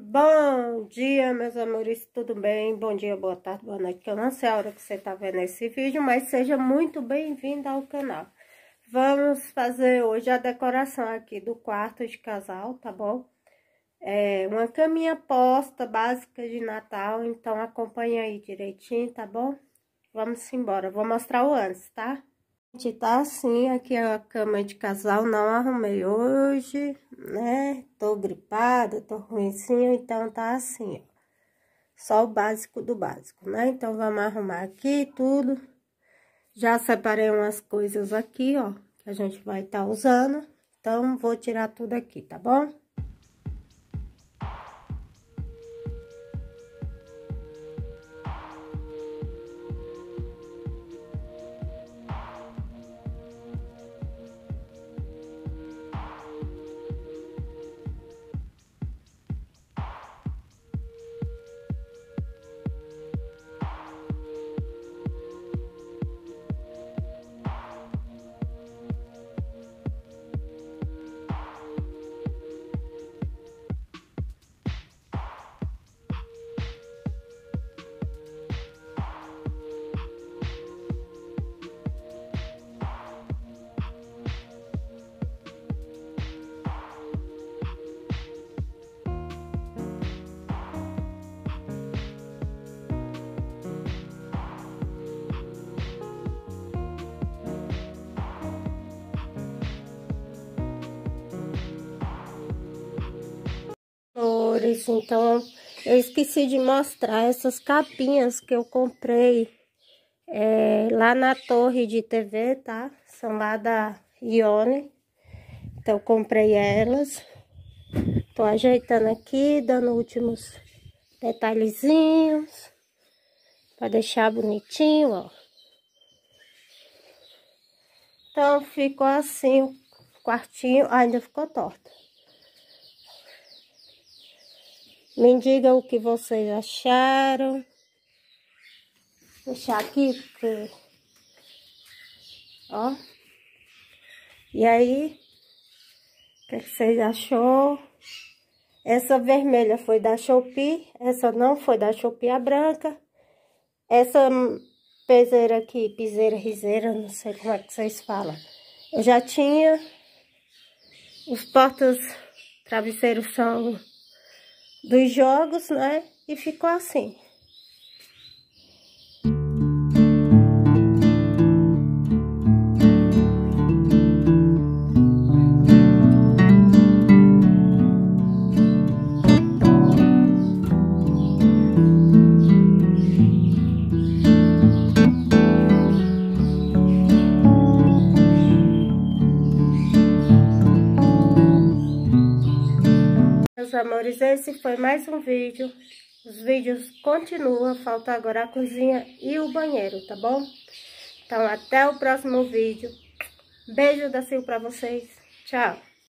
Bom dia, meus amores, tudo bem? Bom dia, boa tarde, boa noite, que eu não sei a hora que você tá vendo esse vídeo, mas seja muito bem-vindo ao canal. Vamos fazer hoje a decoração aqui do quarto de casal, tá bom? É uma caminha posta básica de Natal, então acompanha aí direitinho, tá bom? Vamos embora, vou mostrar o antes, tá? Gente, tá assim, aqui a cama de casal, não arrumei hoje, né? Tô gripada, tô ruimzinho, então tá assim, ó. Só o básico do básico, né? Então, vamos arrumar aqui tudo. Já separei umas coisas aqui, ó, que a gente vai estar tá usando. Então, vou tirar tudo aqui, tá bom? Então, eu esqueci de mostrar essas capinhas que eu comprei é, lá na torre de TV, tá? São lá da Ione. Então, eu comprei elas. Tô ajeitando aqui, dando últimos detalhezinhos. Pra deixar bonitinho, ó. Então, ficou assim o quartinho. ainda ficou torto. Me digam o que vocês acharam. Vou deixar aqui, porque... Ó. E aí, o que, vocês achou? Essa vermelha foi da Shopee, essa não foi da Shopee, a branca. Essa peseira aqui, piseira, riseira, não sei como é que vocês falam. Eu já tinha. Os portas travesseiros são dos jogos, né? E ficou assim. Meus amores, esse foi mais um vídeo. Os vídeos continuam, falta agora a cozinha e o banheiro, tá bom? Então, até o próximo vídeo. Beijo da Sil pra vocês. Tchau.